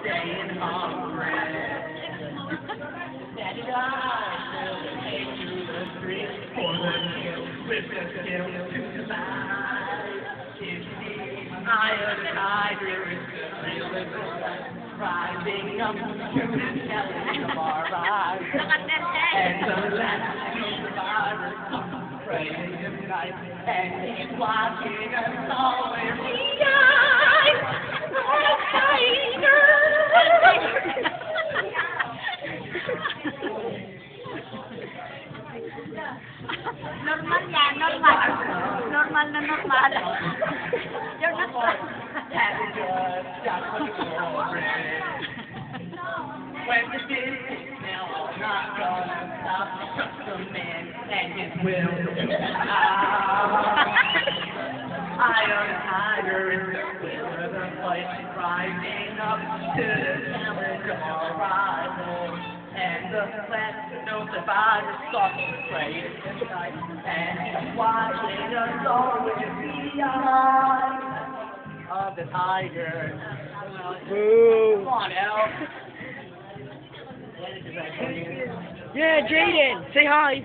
staying hungry. Daddy died, take to the street for the kill, with the survive. If the the tiger is the rising up to the challenge of our eyes. And the last comes praying tonight, and he's watching us all Normal yan, normal. Normal na normal. You're not I'm not in the of the rising up to the challenge of our rivals. And the last no survivor stalks the prey tonight and watching us with the eyes of oh, the tiger. Boo. Come on, El. Yeah, Jaden, say hi.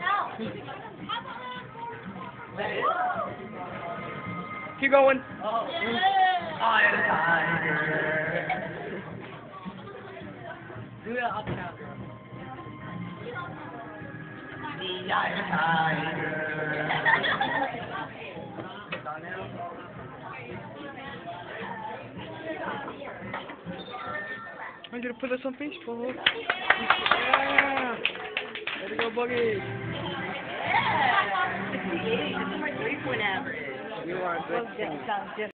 Keep going. Oh, I am a tiger. Do it up now. I'm gonna put this on Facebook. Yeah. Way to go, Boogie. Three-point average. You are a good